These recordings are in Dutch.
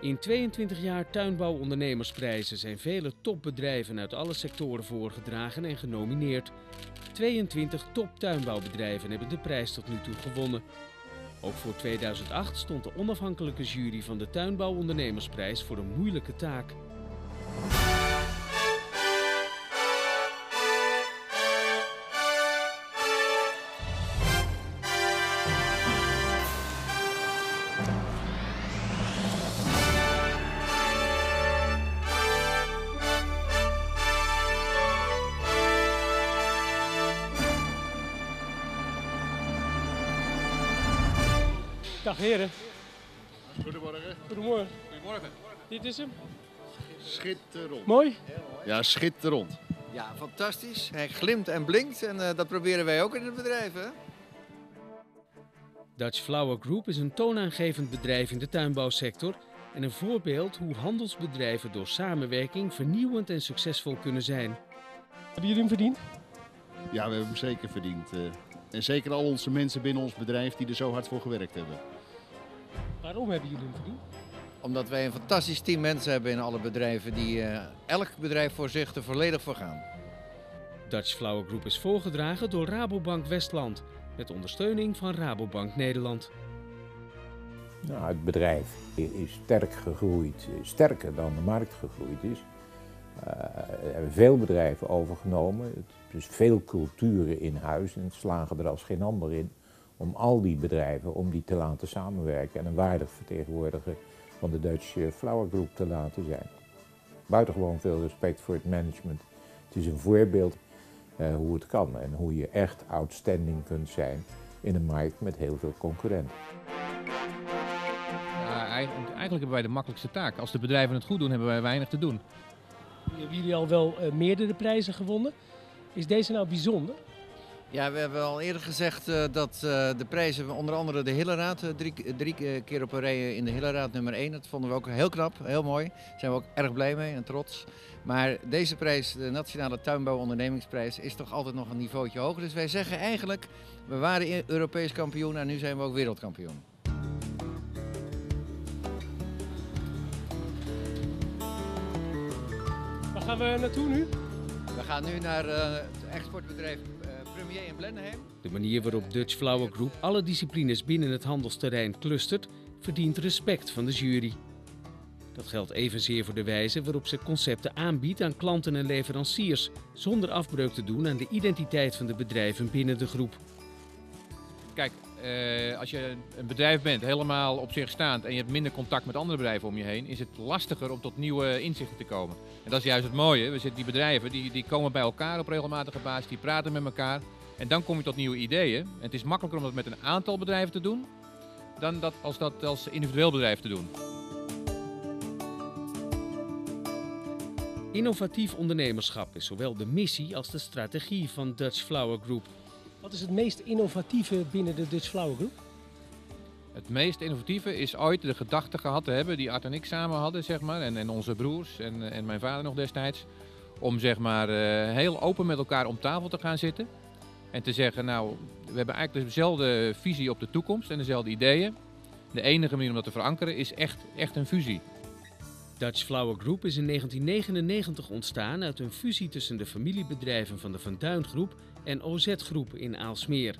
In 22 jaar tuinbouwondernemersprijzen zijn vele topbedrijven uit alle sectoren voorgedragen en genomineerd. 22 toptuinbouwbedrijven hebben de prijs tot nu toe gewonnen. Ook voor 2008 stond de onafhankelijke jury van de Tuinbouwondernemersprijs voor een moeilijke taak. Dag heren. Goedemorgen. Goedemorgen. Goedemorgen. Dit is hem. Schitterend. Mooi. Ja, schitterend. Ja, fantastisch. Hij glimt en blinkt en eh, dat proberen wij ook in het bedrijf. Hè? Dutch Flower Group is een toonaangevend bedrijf in de tuinbouwsector en een voorbeeld hoe handelsbedrijven door samenwerking vernieuwend en succesvol kunnen zijn. Hebben jullie hem verdiend? Ja, we hebben hem zeker verdiend. eh. En zeker al onze mensen binnen ons bedrijf die er zo hard voor gewerkt hebben. Waarom hebben jullie hem verdiend? Omdat wij een fantastisch team mensen hebben in alle bedrijven die eh, elk bedrijf voor zich er volledig voor gaan. Dutch Flower Group is voorgedragen door Rabobank Westland met ondersteuning van Rabobank Nederland. Nou, het bedrijf is sterk gegroeid, sterker dan de markt gegroeid is. Er hebben veel bedrijven overgenomen. Is veel culturen in huis en slagen er als geen ander in om al die bedrijven om die te laten samenwerken en een waardig vertegenwoordiger van de Dutch Flower Group te laten zijn. Buitengewoon veel respect voor het management. Het is een voorbeeld eh, hoe het kan en hoe je echt outstanding kunt zijn in een markt met heel veel concurrenten. Eigenlijk hebben wij de makkelijkste taak. Als de bedrijven het goed doen, hebben wij weinig te doen. Hebben jullie al wel eh, meerdere prijzen gewonnen? Is deze nou bijzonder? Ja, we hebben al eerder gezegd eh, dat eh, de prijzen, onder andere de Hilleraad, drie, drie keer op een rij in de Hilleraad nummer 1. Dat vonden we ook heel knap, heel mooi. Daar zijn we ook erg blij mee en trots. Maar deze prijs, de Nationale Tuinbouwondernemingsprijs, is toch altijd nog een niveautje hoger. Dus wij zeggen eigenlijk, we waren e- Europees kampioen en nu zijn we ook wereldkampioen. Gaan we naartoe nu? We gaan nu naar eh, het exportbedrijf eh, Premier in Blenheim. De manier waarop Dutch Flower Group alle disciplines binnen het handelsterrein clustert, verdient respect van de jury. Dat geldt evenzeer voor de wijze waarop ze concepten aanbiedt aan klanten en leveranciers, zonder afbreuk te doen aan de identiteit van de bedrijven binnen de groep. Kijk, eh, als je een bedrijf bent, helemaal op zich staand en je hebt minder contact met andere bedrijven om je heen, is het lastiger om tot nieuwe inzichten te komen. En dat is juist het mooie. We zitten die bedrijven die, die komen bij elkaar op regelmatige basis, die praten met elkaar en dan kom je tot nieuwe ideeën. En het is makkelijker om dat met een aantal bedrijven te doen dan dat als dat als individueel bedrijf te doen. Innovatief ondernemerschap is zowel de missie als de strategie van Dutch Flower Group. Wat is het meest innovatieve binnen de Dutch Flower Group? Het meest innovatieve is ooit de gedachte gehad te hebben die Art en ik samen hadden, zeg maar, en, en onze broers en, en mijn vader nog destijds, om zeg maar eh, heel open met elkaar om tafel te gaan zitten en te zeggen, nou, we hebben eigenlijk dezelfde visie op de toekomst en dezelfde ideeën. De enige manier om dat te verankeren is echt, echt een fusie. Dutch Flower Group is in 1999 ontstaan uit een fusie tussen de familiebedrijven van de Van Duin Groep en OZ Groep in Aalsmeer.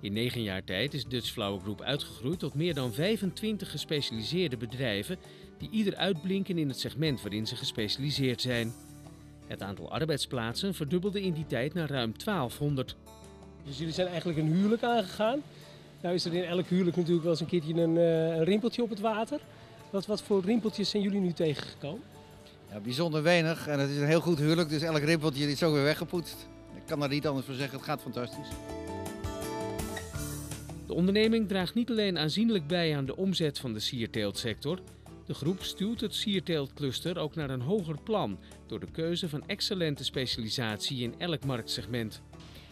In negen jaar tijd is Dutch Flower Group uitgegroeid tot meer dan 25 gespecialiseerde bedrijven die ieder uitblinken in het segment waarin ze gespecialiseerd zijn. Het aantal arbeidsplaatsen verdubbelde in die tijd naar ruim 1200. Dus jullie zijn eigenlijk een huwelijk aangegaan. Nou is er in elk huwelijk natuurlijk wel eens een keertje een, eh, een rimpeltje op het water. Wat, wat voor rimpeltjes zijn jullie nu tegengekomen? Ja, bijzonder weinig en het is een heel goed huwelijk, dus elk rimpeltje is zo weer weggepoetst. Ik kan daar niet anders voor zeggen, het gaat fantastisch. De onderneming draagt niet alleen aanzienlijk bij aan de omzet van de sierteeltsector. De groep stuwt het sierteeltcluster ook naar een hoger plan door de keuze van excellente specialisatie in elk marktsegment.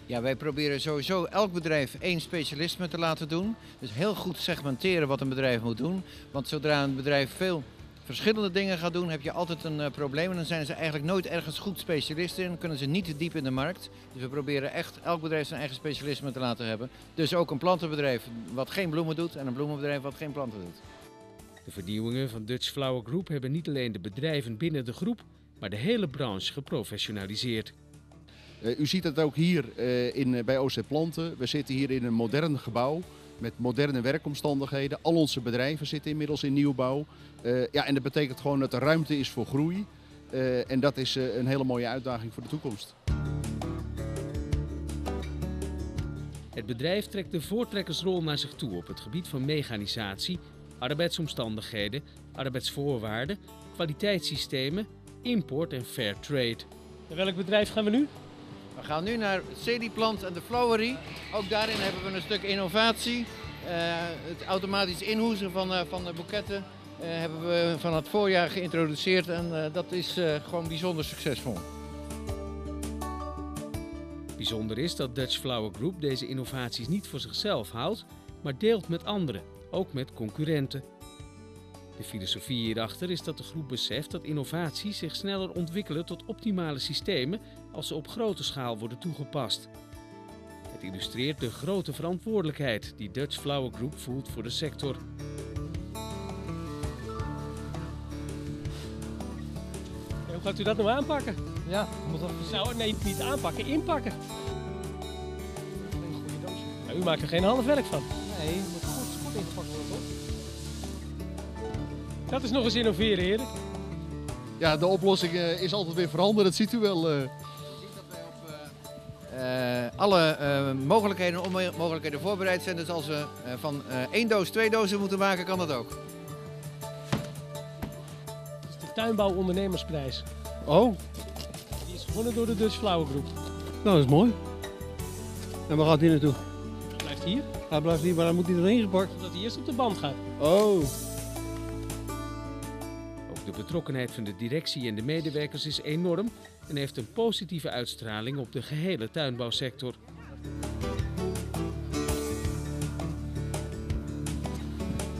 Ja, wij proberen sowieso elk bedrijf één specialisme te laten doen. Dus heel goed segmenteren wat een bedrijf moet doen. Want zodra een bedrijf veel verschillende dingen gaat doen, heb je altijd een eh, probleem. En dan zijn ze eigenlijk nooit ergens goed specialist in. Kunnen ze niet te diep in de markt. Dus we proberen echt elk bedrijf zijn eigen specialisme te laten hebben. Dus ook een plantenbedrijf wat geen bloemen doet en een bloemenbedrijf wat geen planten doet. De vernieuwingen van Dutch Flower Group hebben niet alleen de bedrijven binnen de groep, maar de hele branche geprofessionaliseerd. Uh, u ziet het ook hier uh, in, bij OC Planten. We zitten hier in een modern gebouw met moderne werkomstandigheden. Al onze bedrijven zitten inmiddels in nieuwbouw. Uh, ja, en dat betekent gewoon dat er ruimte is voor groei. en dat is een hele mooie uitdaging voor de toekomst. Het bedrijf trekt de voortrekkersrol naar zich toe op het gebied van mechanisatie, arbeidsomstandigheden, arbeidsvoorwaarden, kwaliteitssystemen, import en fair trade. En welk bedrijf gaan we nu? We gaan nu naar CD-plant en de flowery. Ook daarin hebben we een stuk innovatie. Uh, het automatisch inhoezen van, uh, van de boeketten uh, hebben we van het voorjaar geïntroduceerd en dat is gewoon bijzonder succesvol. Bijzonder is dat Dutch Flower Group deze innovaties niet voor zichzelf houdt, maar deelt met anderen, ook met concurrenten. De filosofie hierachter is dat de groep beseft dat innovaties zich sneller ontwikkelen tot optimale systemen als ze op grote schaal worden toegepast. Het illustreert de grote verantwoordelijkheid die Dutch Flower Group voelt voor de sector. hoe gaat u dat nou aanpakken? Ja, moet dat... Nou, nee, niet aanpakken, inpakken. Nou, u maakt er geen half werk van. Nee, het moet goed, goed ingepakt worden, toch? Dat is nog eens innoveren, Erik. Ja, de oplossing uh, is altijd weer veranderd, dat ziet u wel. Uh. Uh, alle uh, mogelijkheden en onmogelijkheden voorbereid zijn. Dus als we uh, van één doos twee dozen moeten maken, kan dat ook. Het is de tuinbouwondernemersprijs. Oh. Die is gewonnen door de Dutch Flower Group. Nou, dat is mooi. En waar gaat hij naartoe? Hij blijft hier. Hij blijft hier, maar dan moet hij erin gepakt. Omdat hij eerst op de band gaat. Oh. Ook de betrokkenheid van de directie en de medewerkers is enorm en heeft een positieve uitstraling op de gehele tuinbouwsector.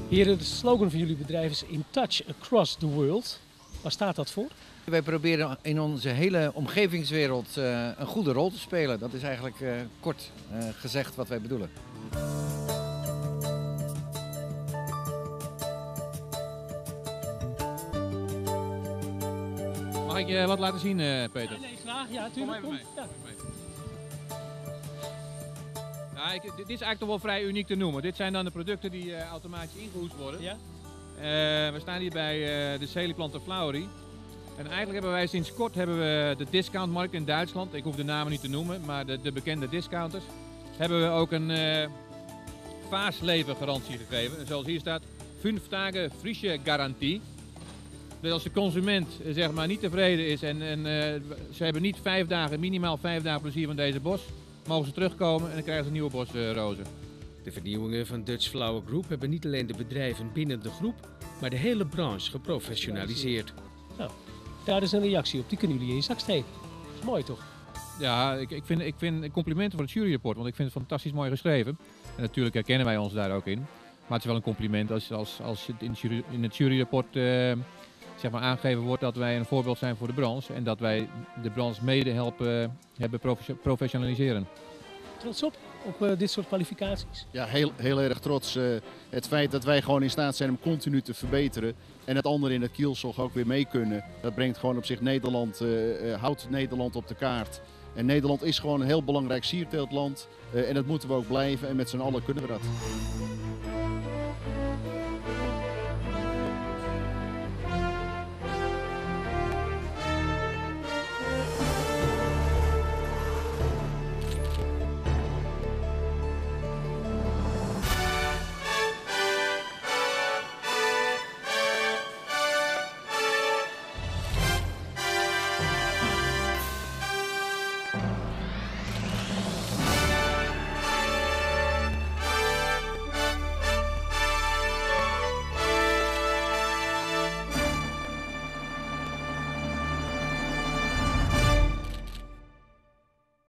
Heren, de slogan van jullie bedrijf is In Touch Across the World. Waar staat dat voor? Wij proberen in onze hele omgevingswereld uh, een goede rol te spelen. Dat is eigenlijk uh, kort uh, gezegd wat wij bedoelen. Mag ik je wat laten zien, uh, Peter? Nee, graag. Ja, tuurlijk. Kom even mee. Ja. Ja, ik, dit is eigenlijk toch wel vrij uniek te noemen. Dit zijn dan de producten die uh, automatisch ingehoest worden. Ja? Uh, we staan hier bij uh, de Celiplanten Flowery. En eigenlijk hebben wij sinds kort hebben we de discountmarkt in Duitsland. Ik hoef de namen niet te noemen, maar de, de bekende discounters. Hebben we ook een uh, vaaslevergarantie gegeven. En zoals hier staat, 5 dagen frische garantie. Als de consument zeg maar, niet tevreden is en, en ze hebben niet vijf dagen, minimaal vijf dagen plezier van deze bos, mogen ze terugkomen en dan krijgen ze een nieuwe bos rozen. De vernieuwingen van Dutch Flower Group hebben niet alleen de bedrijven binnen de groep, maar de hele branche geprofessionaliseerd. Nou, daar is een reactie op, die kunnen jullie in je zak steken. Dat is mooi toch? Ja, ik, ik, vind, ik vind complimenten voor het juryrapport, want ik vind het fantastisch mooi geschreven. En natuurlijk herkennen wij ons daar ook in. Maar het is wel een compliment als, als, als jury, in het juryrapport uh, zeg maar aangegeven wordt dat wij een voorbeeld zijn voor de branche. En dat wij de branche mede helpen hebben professionaliseren. Trots op, op uh, dit soort kwalificaties? Ja, heel, heel erg trots. Uh, het feit dat wij gewoon in staat zijn om continu te verbeteren. En het andere in het kielzog ook weer mee kunnen. Dat brengt gewoon op zich Nederland, uh, houdt Nederland op de kaart. En Nederland is gewoon een heel belangrijk sierteeltland. en dat moeten we ook blijven. En met z'n allen kunnen we dat.